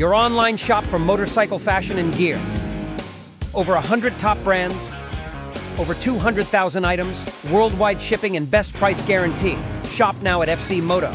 your online shop for motorcycle fashion and gear. Over 100 top brands, over 200,000 items, worldwide shipping, and best price guarantee. Shop now at FC Moto.